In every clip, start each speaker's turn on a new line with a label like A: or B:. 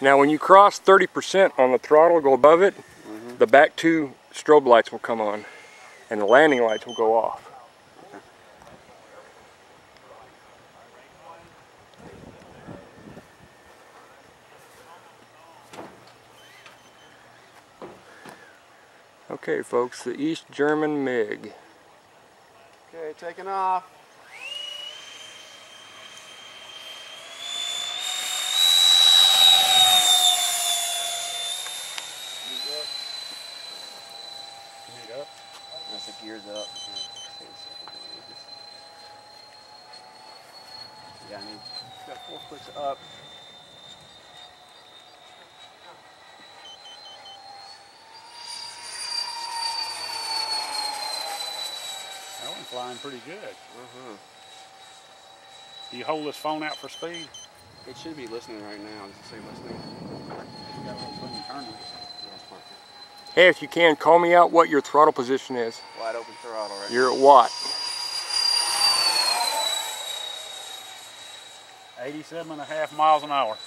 A: Now when you cross 30% on the throttle, go above it, mm -hmm. the back two strobe lights will come on and the landing lights will go off. Okay folks, the East German MiG.
B: Okay, taking off.
C: up. That's the gears up. Yeah, I need got four clicks up.
D: That one's flying pretty good. Uh-huh. Do you hold this phone out for speed?
C: It should be listening right now. Does it say listening?
D: got a little turn
A: Hey, if you can, call me out what your throttle position is.
C: Wide open throttle right
A: You're at what?
D: 87 and a half miles an hour.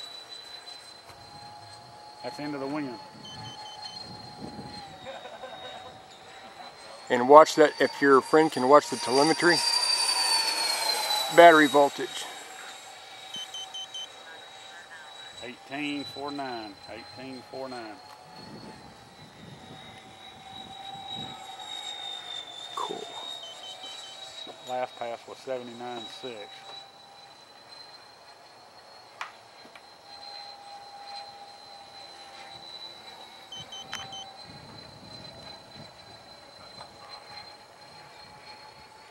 D: That's into the wind.
A: And watch that, if your friend can watch the telemetry, battery voltage.
D: 1849, 1849. Last pass was 79.6.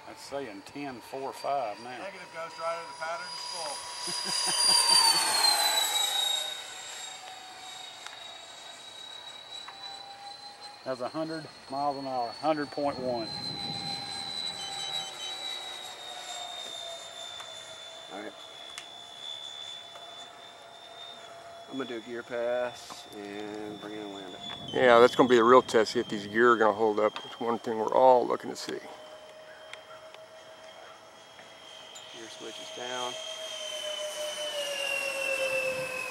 D: That's saying 10.45 now.
B: Negative Ghost Rider, the pattern is full.
D: That's 100 miles an hour, 100.1.
C: Alright. I'm going to do a gear pass and bring it and land it.
A: Yeah, that's going to be the real test, see if these gear are going to hold up. It's one thing we're all looking to see. Gear
C: switch is down.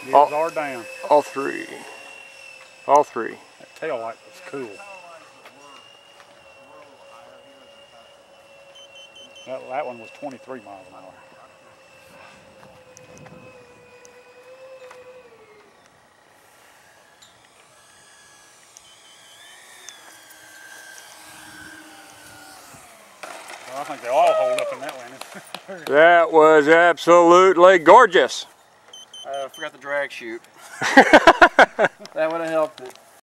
D: Gears all, are down.
A: All three. All three.
D: That tail light was cool. That, that one was 23 miles an hour. I think they all hold up in that landing.
A: that was absolutely gorgeous.
C: I uh, forgot the drag chute. that would have helped it.